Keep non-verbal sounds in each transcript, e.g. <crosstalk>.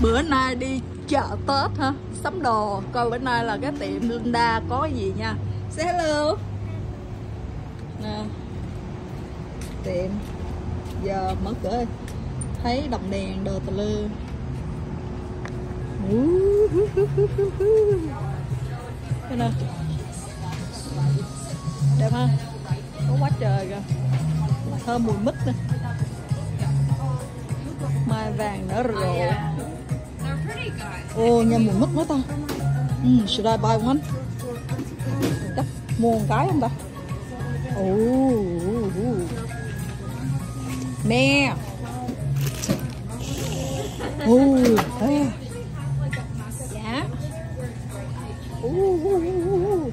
bữa nay đi chợ Tết ha sắm đồ, coi bữa nay là cái tiệm Linda có cái gì nha. Say hello. Nè. Tiệm. Giờ mở cửa thấy đồng đèn đồ tà lư. Cái nè. Đẹp ha. Có quá trời kìa. Thơm mùi mít nè. Mai vàng nở rộ ô nhà mùi mất quá ta. Mm, should I buy one? Đắp mua một cái không ta? Oh, nè. Oh, à. dạ. Uh,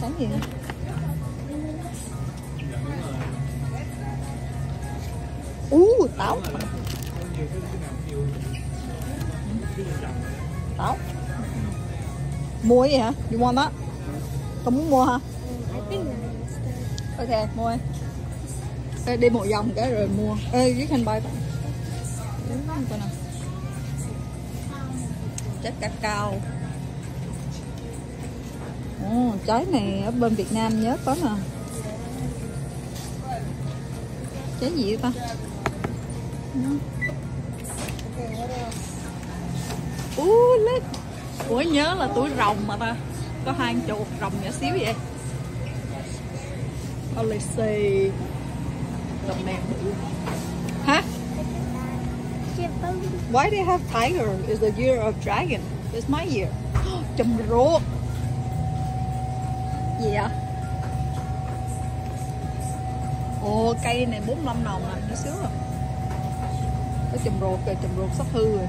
sáng gì nè táo táo mua gì hả? You want that con muốn mua hả? Ok mua đi. Ê, đi một vòng cái rồi mua. Ê với khanh bay bạn. Chất nào. Trái cacao Ồ, trái này ở bên Việt Nam nhớ có nè trái gì vậy ta? Ú, lít, Ủa nhớ là túi rồng mà ta Có hai con chuột rồng nhỏ xíu vậy Policy Đồng đèn bự Hả? Why Why they have tiger? Is the year of dragon. It's my year. <gasps> Chùm ruột. Gì vậy? Ồ, cây này 45 đồng nè, nhỏ xíu à cái chùm ruột kìa, chùm ruột sắp hư rồi.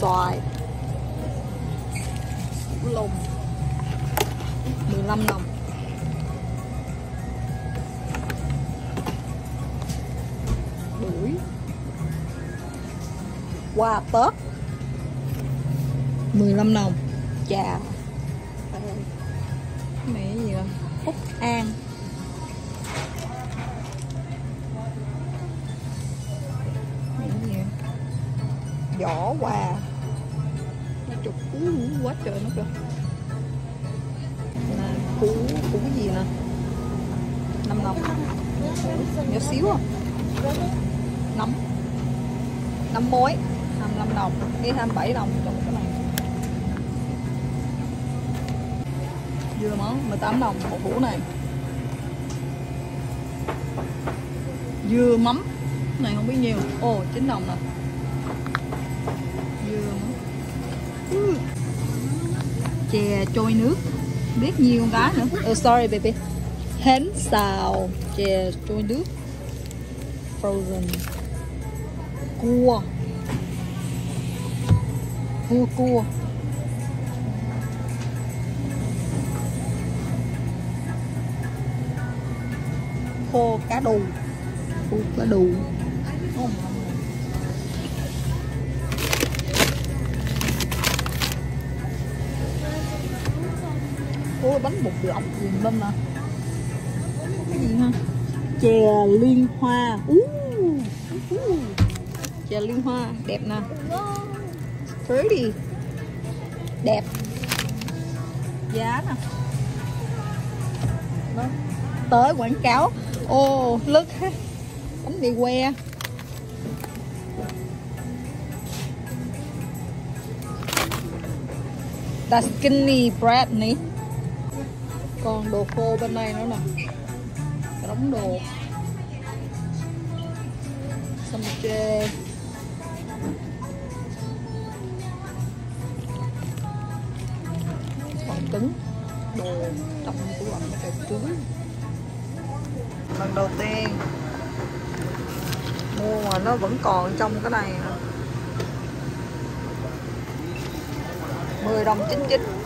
Xoài. Củ lùng. 15 đồng. bưởi qua wow, tết 15 đồng chà mẹ gì vậy úc an vỏ quà. Nó chục cú quá trời nó kìa nè cú cú gì nè năm đồng nhỏ xíu không năm năm mối 25 đồng. Đi 27 đồng. Cho một cái này. Dưa món 18 đồng một hũ này. Dưa mắm. Cái này không biết nhiều ồ 9 đồng nè chè trôi nước. Biết nhiều con cái nữa. Oh, sorry baby. Hến xào chè trôi nước. Frozen. Cua. Cua cua. Khô cá đù. Khô cá đù bánh bột lọc gì bên nè cái gì ha? Chè liên hoa. Uh, uh. chè liên hoa đẹp nè. Pretty. Đẹp. Giá nè. Đó. tới quảng cáo. Ô oh, look bánh mì que. The skinny bread nè còn đồ khô bên đây nữa nè. Đóng đồ. Sâm chê. Còn cứng đồ trong của lạnh nó kẹp chuối lần đầu tiên. Mua mà nó vẫn còn trong cái này. 10 đồng 99